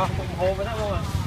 không một hồ mới thắp luôn à